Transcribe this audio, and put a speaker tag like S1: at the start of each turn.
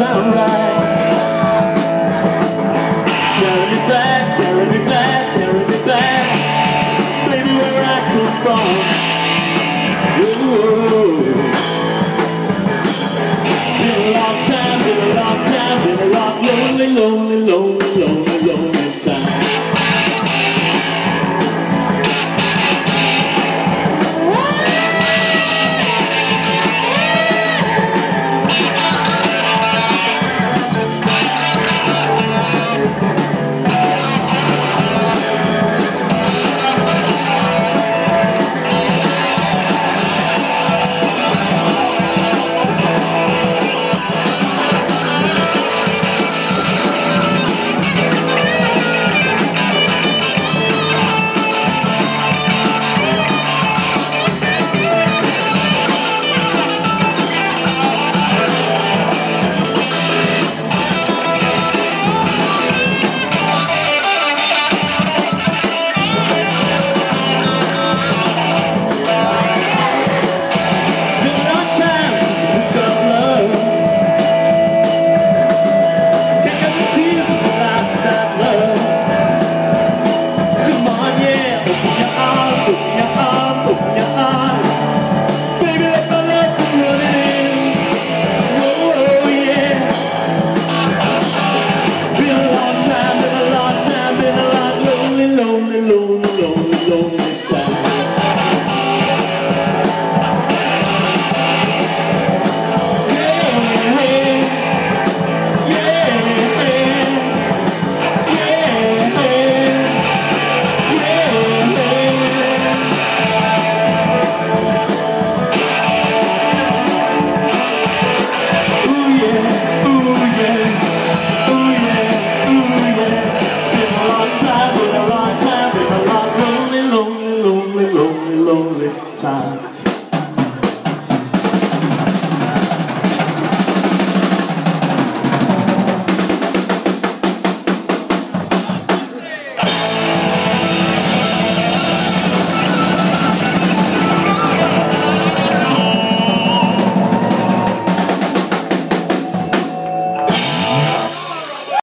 S1: sound right Carry me back, carry me back, carry me back. Baby, where I come from. Ooh. Baby, let love oh yeah Been a long time, been a long time, been a long lonely, lonely, lonely, lonely, lonely